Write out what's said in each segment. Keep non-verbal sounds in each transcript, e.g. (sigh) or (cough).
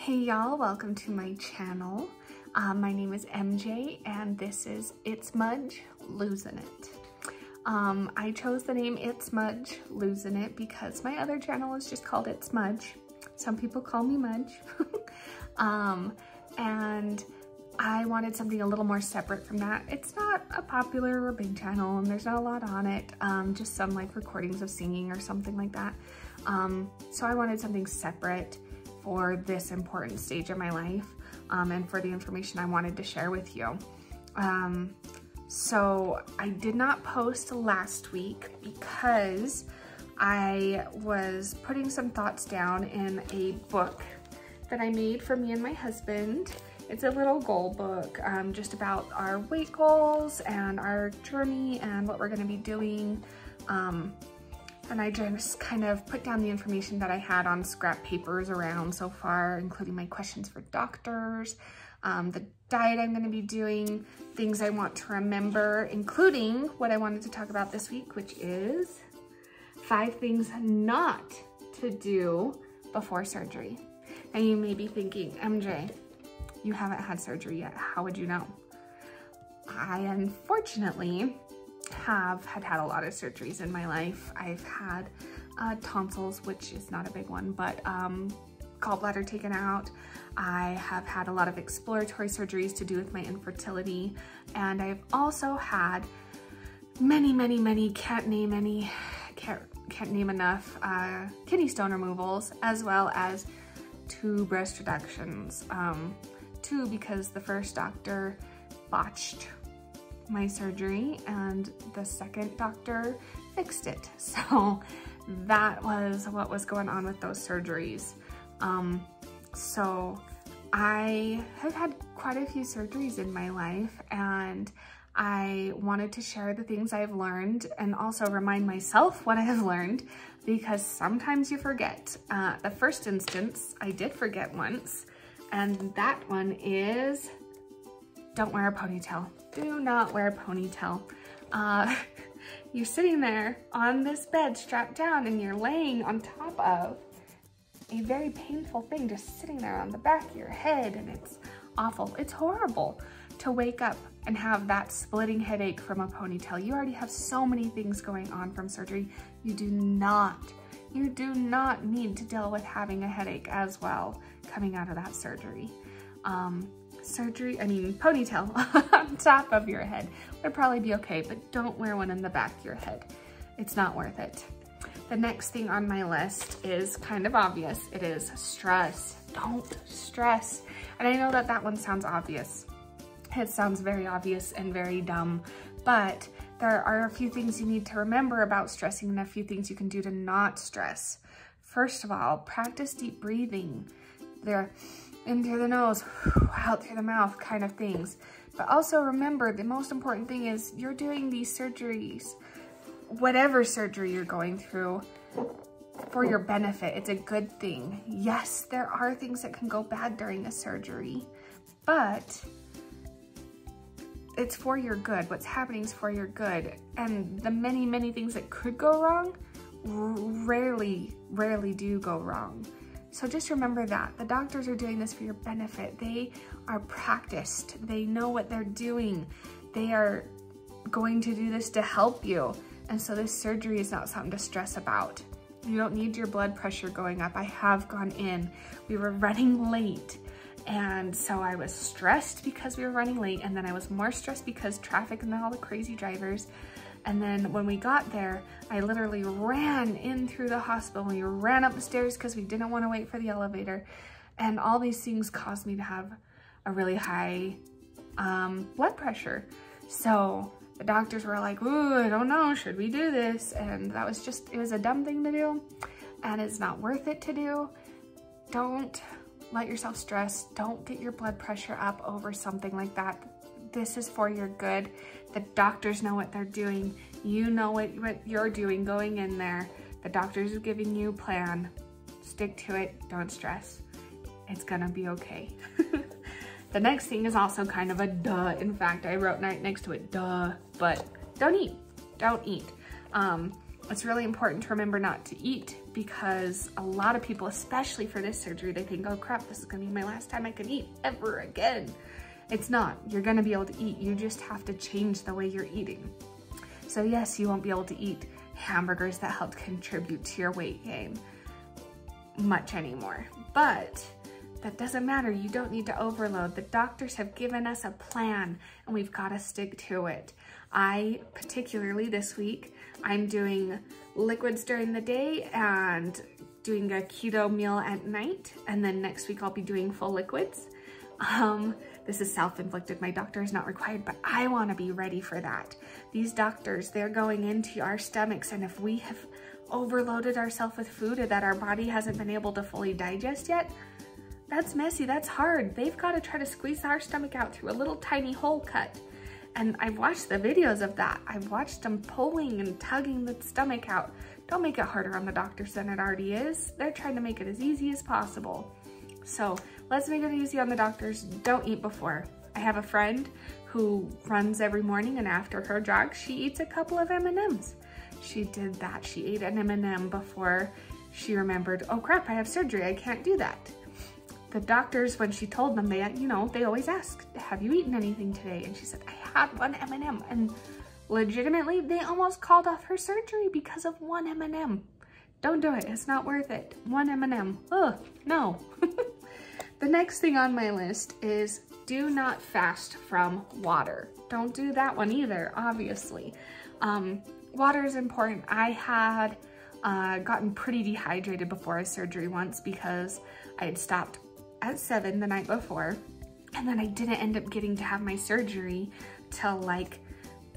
Hey y'all, welcome to my channel. Um, my name is MJ and this is It's Muhj, Losing It. Um, I chose the name It's Muhj, Losing It because my other channel is just called It's Muhj. Some people call me Muhj. (laughs) um, and I wanted something a little more separate from that. It's not a popular or big channel and there's not a lot on it, um, just some like recordings of singing or something like that. Um, so I wanted something separate for this important stage of my life um, and for the information I wanted to share with you. Um, so I did not post last week because I was putting some thoughts down in a book that I made for me and my husband. It's a little goal book um, just about our weight goals and our journey and what we're gonna be doing. Um, and I just kind of put down the information that I had on scrap papers around so far, including my questions for doctors, um, the diet I'm gonna be doing, things I want to remember, including what I wanted to talk about this week, which is five things not to do before surgery. And you may be thinking, MJ, you haven't had surgery yet. How would you know? I unfortunately have had had a lot of surgeries in my life. I've had uh, tonsils, which is not a big one, but um, gallbladder taken out. I have had a lot of exploratory surgeries to do with my infertility. And I've also had many, many, many, can't name any, can't, can't name enough uh, kidney stone removals, as well as two breast reductions. Um, two because the first doctor botched my surgery and the second doctor fixed it. (laughs) So that was what was going on with those surgeries. Um, so I have had quite a few surgeries in my life and I wanted to share the things I've learned and also remind myself (laughs) what I have learned because sometimes you forget. Uh, the first instance, I did forget once, and that one is don't wear a ponytail. Do not wear a ponytail. Uh, (laughs) you're sitting there on this bed strapped down and you're laying on top of a very painful thing just sitting there on the back of your head and it's awful. It's horrible to wake up and have that splitting headache from a ponytail. You already have so many things going on from surgery. You do not, you do not need to deal with having a headache as well coming out of that surgery. Um, surgery, I mean ponytail (laughs) on top of your head would probably be okay, but don't wear one in the back of your head. It's not worth it. The next thing on my list is kind of obvious. It is stress. Don't stress. And I know that that one sounds obvious. It sounds very obvious and very dumb, but there are a few things you need to remember about stressing and a few things you can do to not stress. First of all, practice deep breathing. There in through the nose, out through the mouth kind of things. But also remember, the most important thing is you're doing these surgeries, whatever surgery you're going through, for your benefit. It's a good thing. Yes, there are things that can go bad during a surgery, but it's for your good. What's happening is for your good. And the many, many things that could go wrong rarely, rarely do go wrong. So just remember that. The doctors are doing this for your benefit. They are practiced. They know what they're doing. They are going to do this to help you. And so this surgery is not something to stress about. You don't need your blood pressure going up. I have gone in. We were running late. And so I was stressed because we were running late. And then I was more stressed because traffic and all the crazy drivers. And then when we got there, I literally ran in through the hospital. We ran up the stairs because we didn't want to wait for the elevator. And all these things caused me to have a really high um, blood pressure. So the doctors were like, ooh, I don't know, should we do this? And that was just, it was a dumb thing to do and it's not worth it to do. Don't let yourself stress. Don't get your blood pressure up over something like that this is for your good. The doctors know what they're doing. You know what, what you're doing going in there. The doctors are giving you a plan. Stick to it, don't stress. It's gonna be okay. (laughs) the next thing is also kind of a duh. In fact, I wrote right next to it, duh, but don't eat, don't eat. Um, it's really important to remember not to eat because a lot of people, especially for this surgery, they think, oh crap, this is gonna be my last time I can eat ever again. It's not, you're gonna be able to eat. You just have to change the way you're eating. So yes, you won't be able to eat hamburgers that helped contribute to your weight gain much anymore. But that doesn't matter. You don't need to overload. The doctors have given us a plan and we've got to stick to it. I, particularly this week, I'm doing liquids during the day and doing a keto meal at night. And then next week I'll be doing full liquids. Um, this is self-inflicted. My doctor is not required, but I want to be ready for that. These doctors, they're going into our stomachs. And if we have overloaded ourselves with food that our body hasn't been able to fully digest yet, that's messy, that's hard. They've got to try to squeeze our stomach out through a little tiny hole cut. And I've watched the videos of that. I've watched them pulling and tugging the stomach out. Don't make it harder on the doctors than it already is. They're trying to make it as easy as possible. So let's make it easy on the doctors. Don't eat before. I have a friend who runs every morning and after her jog, she eats a couple of M&Ms. She did that. She ate an M&M before she remembered, oh crap, I have surgery. I can't do that the doctors, when she told them, they, you know, they always ask, have you eaten anything today? And she said, I had one M&M. And legitimately, they almost called off her surgery because of one M&M. Don't do it. It's not worth it. One M&M. Ugh, no. (laughs) the next thing on my list is do not fast from water. Don't do that one either, obviously. Um, water is important. I had uh, gotten pretty dehydrated before a surgery once because I had stopped at seven the night before. And then I didn't end up getting to have my surgery till like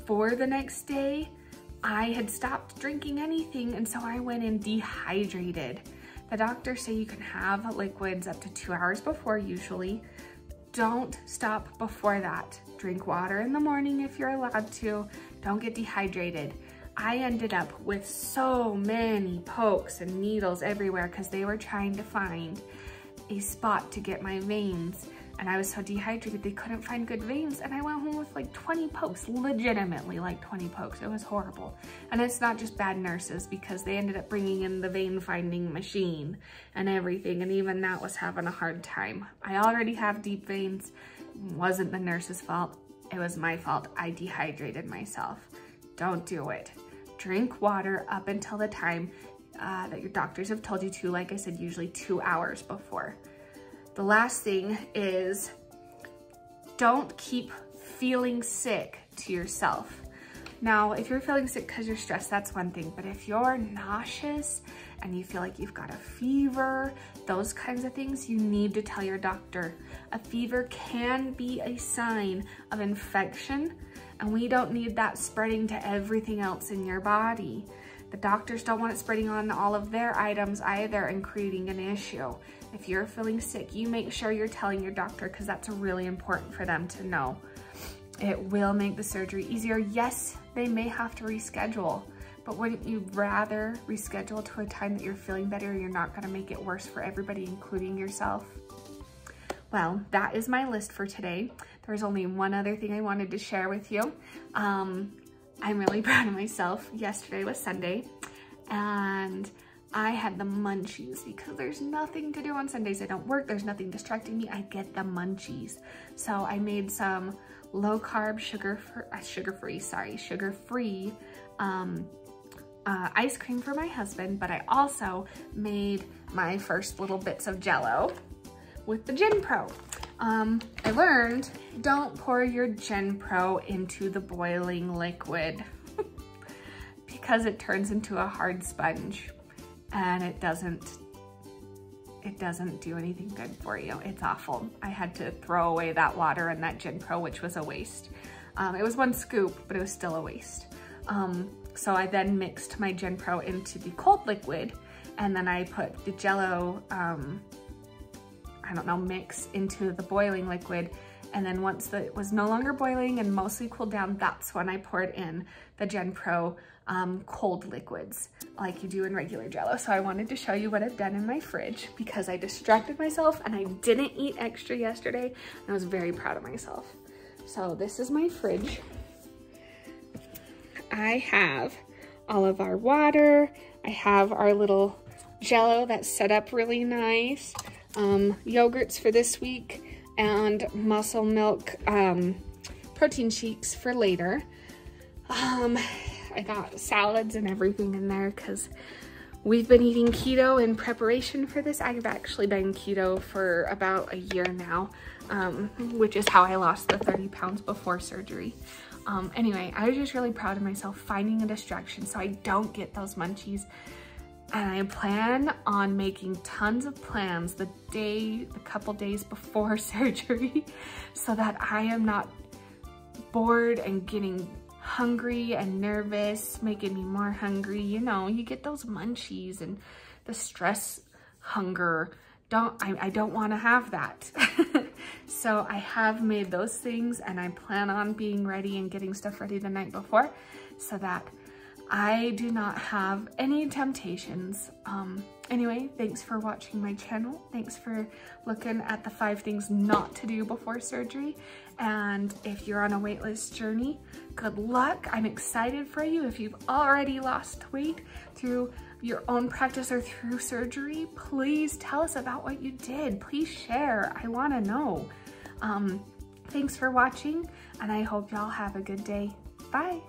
four the next day. I had stopped drinking anything and so I went in dehydrated. The doctors say you can have liquids up to two hours before usually. Don't stop before that. Drink water in the morning if you're allowed to. Don't get dehydrated. I ended up with so many pokes and needles everywhere because they were trying to find a spot to get my veins and I was so dehydrated they couldn't find good veins and I went home with like 20 pokes, legitimately like 20 pokes. It was horrible. And it's not just bad nurses because they ended up bringing in the vein finding machine and everything and even that was having a hard time. I already have deep veins. It wasn't the nurse's fault. It was my fault. I dehydrated myself. Don't do it. Drink water up until the time uh, that your doctors have told you to, like I said, usually two hours before. The last thing is don't keep feeling sick to yourself. Now, if you're feeling sick because you're stressed, that's one thing. But if you're nauseous and you feel like you've got a fever, those kinds of things, you need to tell your doctor. A fever can be a sign of infection and we don't need that spreading to everything else in your body. The doctors don't want it spreading on all of their items either and creating an issue. If you're feeling sick, you make sure you're telling your doctor because that's really important for them to know. It will make the surgery easier. Yes, they may have to reschedule, but wouldn't you rather reschedule to a time that you're feeling better? You're not gonna make it worse for everybody, including yourself. Well, that is my list for today. There's only one other thing I wanted to share with you. Um, I'm really (laughs) proud of myself. Yesterday was Sunday and I had the munchies because there's nothing to do on Sundays. I don't work, there's nothing distracting me. I get the munchies. So I made some low carb, sugar, uh, sugar free, sorry, sugar free um, uh, ice cream for my husband, but I also made my first little bits of jello with the Genepro. Um, I learned don't pour your Genepro into the boiling liquid (laughs) because it turns into a hard sponge and it doesn't it doesn't do anything good for you. It's awful. I had to throw away that water and that Genepro, which was a waste. Um, it was one scoop, but it was still a waste. Um, so I then mixed my Genepro into the cold liquid and then I put the Jello um, I don't know, mix into the boiling liquid. And then once it was no longer boiling and mostly cooled down, that's when I poured in the Genepro um, cold liquids like you do in regular Jello. So I wanted to show you what I've done in my fridge because I distracted myself and I didn't eat extra yesterday. I was very proud of myself. So this is my fridge. I have all of our water. I have our little jello that's set up really nice. Um, yogurts for this week and muscle milk um, protein shakes for later. Um, I got salads and everything in there because we've been eating keto in preparation for this. I've actually been keto for about a year now, um, which is how I lost the 30 pounds before surgery. Um, anyway, I was just really proud of myself finding a distraction so I don't get those munchies. And I plan on making tons of plans the day, a couple days before (laughs) surgery so that I am not bored and getting hungry and nervous, making me more hungry. You know, you get those munchies and the stress hunger. Don't, I, I don't want to have that. (laughs) so I have made those things and I plan on being ready and getting stuff ready the night before so that I do not have any temptations. Um, anyway, thanks for watching my channel. Thanks for looking at the five things not to do before surgery. And if you're on a weightless journey, good luck. I'm excited for you. If you've already lost weight through your own practice or through surgery, please tell us about what you did. Please share. I want to know. Um, thanks for watching, and I hope y'all have a good day. Bye.